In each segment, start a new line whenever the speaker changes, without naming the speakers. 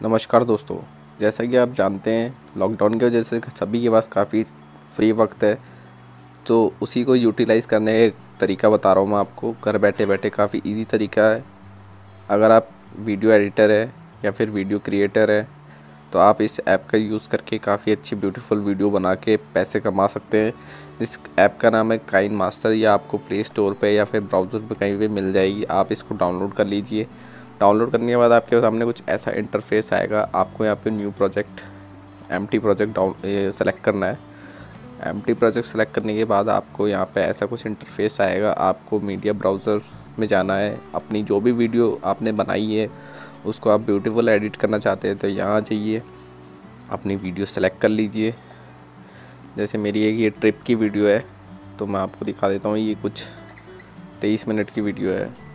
नमस्कार दोस्तों, जैसा कि आप जानते हैं लॉकडाउन की वजह से सभी के पास काफ़ी फ्री वक्त है। तो उसी को यूटिलाइज़ करने का एक तरीका बता रहा हूँ मैं आपको। घर बैठे बैठे काफ़ी इजी तरीका है। अगर आप वीडियो एडिटर है या फिर वीडियो क्रिएटर है तो आप इस ऐप का यूज़ करके काफ़ी अच्छी ब्यूटीफुल वीडियो बना के पैसे कमा सकते हैं। इस ऐप का नाम है काइन मास्टर या आपको प्ले स्टोर पर या फिर ब्राउज़र पर कहीं भी मिल जाएगी। आप इसको डाउनलोड कर लीजिए। डाउनलोड करने के बाद आपके सामने कुछ ऐसा इंटरफेस आएगा। आपको यहाँ पे new project M project down select करना है। एम प्रोजेक्ट सेलेक्ट करने के बाद आपको यहाँ पे ऐसा कुछ इंटरफेस आएगा। आपको मीडिया ब्राउज़र में जाना है। अपनी जो भी वीडियो आपने बनाई है, उसको आप ब्यूटीफुल एडिट करना चाहते हैं तो यहाँ जाइए, अपनी वीडियो सेलेक्ट कर लीजिए। जैसे मेरी एक ये ट्रिप की वीडियो है तो मैं आपको दिखा देता हूँ। ये कुछ तेईस मिनट की वीडियो है।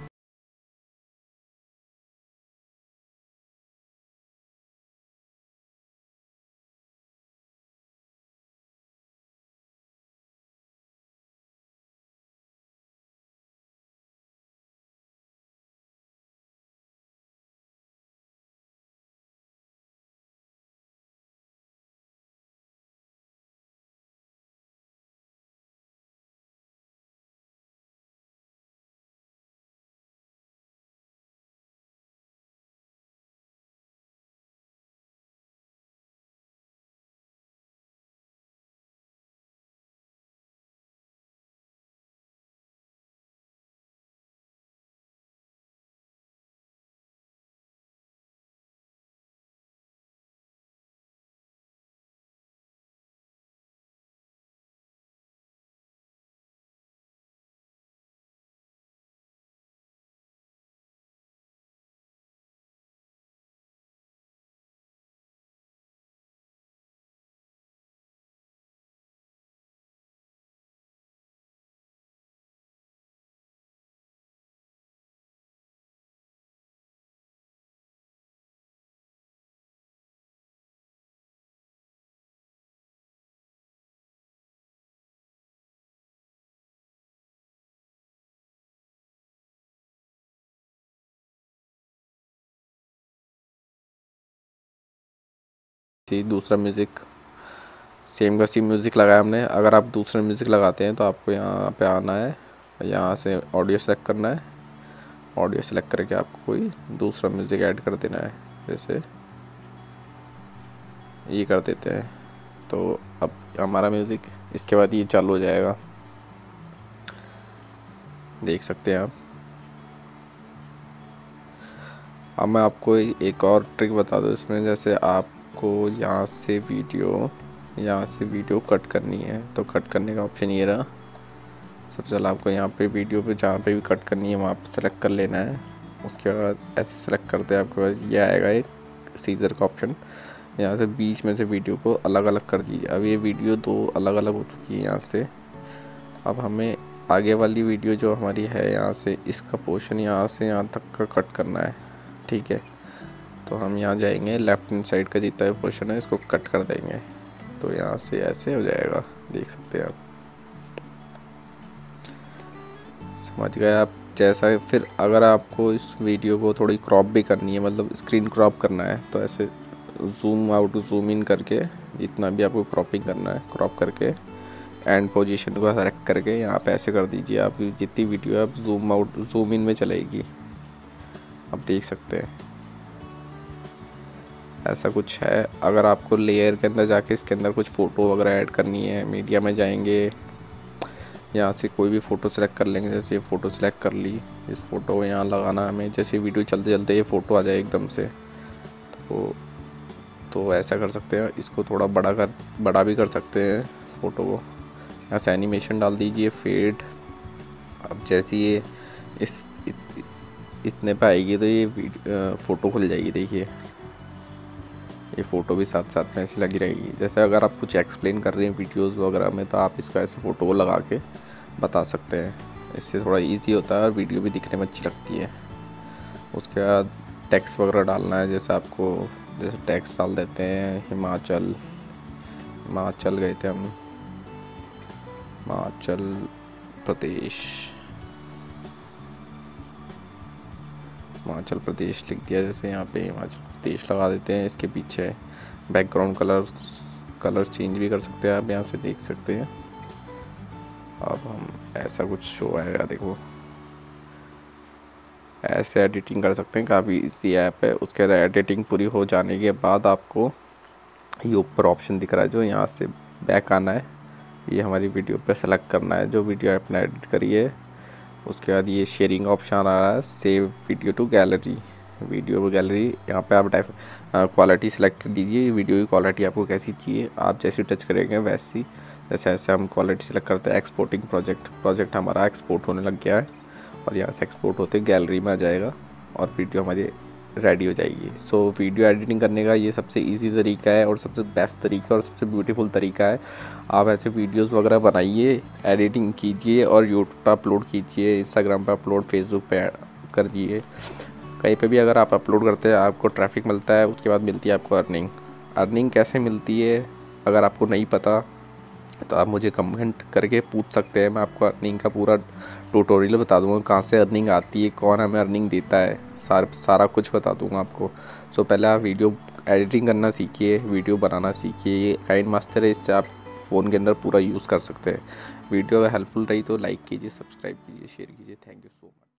सी दूसरा म्यूज़िक सेम का सेम म्यूज़िक लगाया हमने। अगर आप दूसरा म्यूज़िक लगाते हैं तो आपको यहाँ पे आना है, यहाँ से ऑडियो सेलेक्ट करना है। ऑडियो सेलेक्ट करके आपको कोई दूसरा म्यूज़िक ऐड कर देना है, जैसे ये कर देते हैं। तो अब हमारा म्यूज़िक इसके बाद ये चालू हो जाएगा। देख सकते हैं आप। अब मैं आपको एक और ट्रिक बता दूँ इसमें, जैसे आप आपको यहाँ से वीडियो, यहाँ से वीडियो कट करनी है। तो कट करने का ऑप्शन ये रहा। सबसे पहले आपको यहाँ पे वीडियो पे जहाँ पे भी कट करनी है, वहाँ पे सेलेक्ट कर लेना है। उसके बाद ऐसे सेलेक्ट करते हैं, आपके पास ये आएगा एक सीज़र का ऑप्शन यहाँ से बीच में से वीडियो को अलग अलग कर दीजिए। अब ये वीडियो दो अलग अलग हो चुकी है यहाँ से। अब हमें आगे वाली वीडियो जो हमारी है, यहाँ से इसका पोर्शन यहाँ से यहाँ तक का कट करना है। ठीक है। तो हम यहाँ जाएँगे लेफ़्ट हैंड साइड का जितना भी पोर्शन है, इसको कट कर देंगे। तो यहाँ से ऐसे हो जाएगा, देख सकते हैं आप। समझ गए आप? जैसा फिर अगर आपको इस वीडियो को थोड़ी क्रॉप भी करनी है मतलब स्क्रीन क्रॉप करना है तो ऐसे जूम आउट जूम इन करके जितना भी आपको क्रॉपिंग करना है क्रॉप करके एंड पोजीशन को सेलेक्ट करके, यहाँ पे ऐसे कर दीजिए आप जितनी वीडियो है आप जूम आउट जूम इन में चलेगी। आप देख सकते हैं। ऐसा कुछ है? अगर आपको लेयर के अंदर जाके इसके अंदर कुछ फ़ोटो वगैरह ऐड करनी है मीडिया में जाएँगे यहाँ से कोई भी फ़ोटो सेलेक्ट कर लेंगे जैसे ये फ़ोटो सेलेक्ट कर ली इस फ़ोटो को यहाँ लगाना हमें जैसे वीडियो चलते चलते ये फ़ोटो आ जाए एकदम से तो तो ऐसा कर सकते हैं। इसको थोड़ा बड़ा कर बड़ा भी कर सकते हैं फ़ोटो को। यहाँ से एनिमेशन डाल दीजिए फेड अब जैसे ये इस इत, इतने पे आएगी तो ये फ़ोटो खुल जाएगी देखिए। ये फ़ोटो भी साथ साथ में ऐसी लगी रहेगी। जैसे अगर आप कुछ एक्सप्लेन कर रहे हैं वीडियोज़ वगैरह में तो आप इसको ऐसे फ़ोटो लगा के बता सकते हैं। इससे थोड़ा इजी होता है और वीडियो भी दिखने में अच्छी लगती है। उसके बाद टैक्स वगैरह डालना है, जैसे आपको, जैसे टैक्स डाल देते हैं, हिमाचल हिमाचल गए थे हम। हिमाचल प्रदेश। हिमाचल प्रदेश लिख दिया जैसे यहाँ पे हिमाचल। तेज लगा देते हैं, इसके पीछे बैकग्राउंड कलर कलर चेंज भी कर सकते हैं, आप यहाँ से देख सकते हैं। अब हम ऐसा कुछ शो आएगा, देखो। ऐसे एडिटिंग कर सकते हैं, काफ़ी इसी ऐप है। उसके एडिटिंग पूरी हो जाने के बाद आपको ये ऊपर ऑप्शन दिख रहा है, जो यहाँ से बैक आना है। ये हमारी वीडियो पे सेलेक्ट करना है, जो वीडियो आपने एडिट करी है। उसके बाद ये शेयरिंग ऑप्शन आ रहा है save video to gallery video gallery यहाँ पे आप टाइप क्वालिटी सेलेक्ट कर दीजिए। वीडियो की क्वालिटी आपको कैसी चाहिए आप जैसी टच करेंगे वैसी। जैसे ऐसे हम क्वालिटी सेलेक्ट करते हैं एक्सपोर्टिंग प्रोजेक्ट प्रोजेक्ट हमारा एक्सपोर्ट होने लग गया है और यहाँ से एक्सपोर्ट होते गैलरी में आ जाएगा और वीडियो हमारी रेडी हो जाएगी। सो so, वीडियो एडिटिंग करने का ये सबसे इजी तरीका है और सबसे बेस्ट तरीका और सबसे ब्यूटीफुल तरीका है। आप ऐसे वीडियोस वगैरह बनाइए एडिटिंग कीजिए और यूट्यूब पर अपलोड कीजिए इंस्टाग्राम पर अपलोड फेसबुक पर कर दिए कहीं पे भी अगर आप अपलोड करते हैं आपको ट्रैफ़िक मिलता है उसके बाद मिलती है आपको अर्निंग अर्निंग कैसे मिलती है अगर आपको नहीं पता तो आप मुझे कमेंट करके पूछ सकते हैं। मैं आपको अर्निंग का पूरा ट्यूटोरियल बता दूँगा कहाँ से अर्निंग आती है कौन हमें अर्निंग देता है सार, सारा कुछ बता दूँगा आपको। सो पहले आप वीडियो एडिटिंग करना सीखिए वीडियो बनाना सीखिए। ये काइन मास्टर है इससे आप फ़ोन के अंदर पूरा यूज़ कर सकते हैं। वीडियो अगर हेल्पफुल रही तो लाइक कीजिए सब्सक्राइब कीजिए शेयर कीजिए। Thank you so much